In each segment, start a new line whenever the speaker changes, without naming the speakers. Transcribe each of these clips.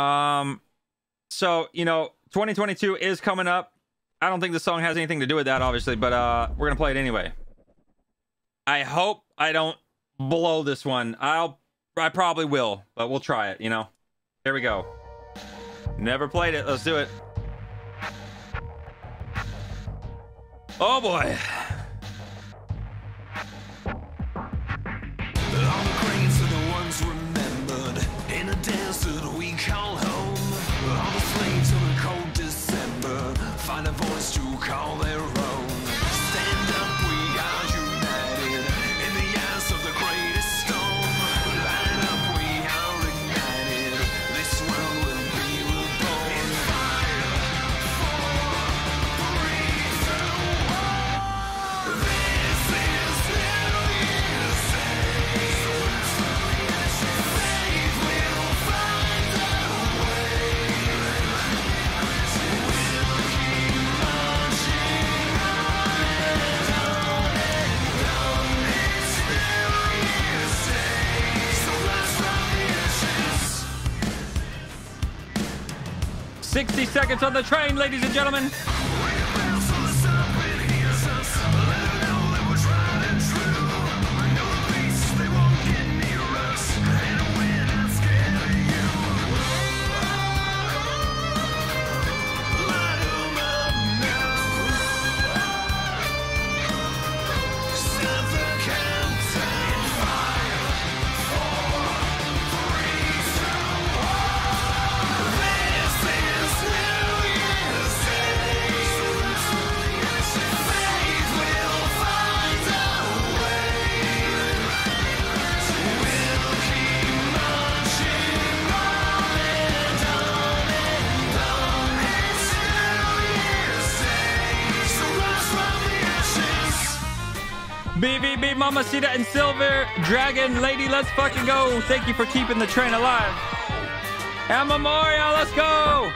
Um, so you know, 2022 is coming up. I don't think the song has anything to do with that, obviously, but uh, we're gonna play it anyway. I hope I don't blow this one. I'll, I probably will, but we'll try it. You know. Here we go. Never played it. Let's do it. Oh boy.
Voice to call their own.
60 seconds on the train, ladies and gentlemen. BBB, Mamacita, and Silver, Dragon, Lady, let's fucking go. Thank you for keeping the train alive. And Memorial, let's go.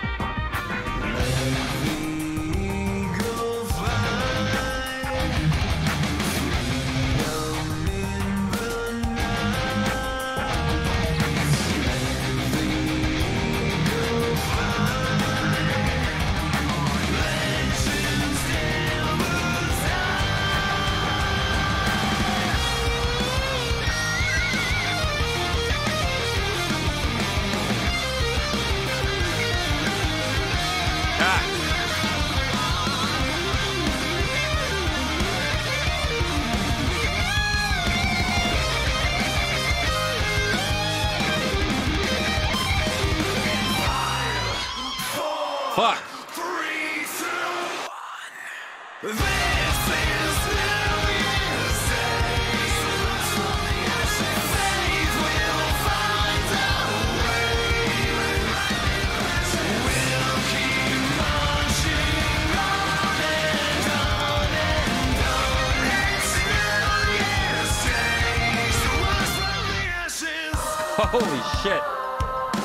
Rise from the ashes.
Holy shit.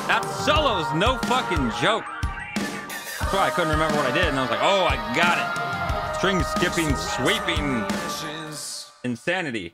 That solo's no fucking joke. Why I couldn't remember what I did, and I was like, oh, I got it. String skipping, sweeping insanity.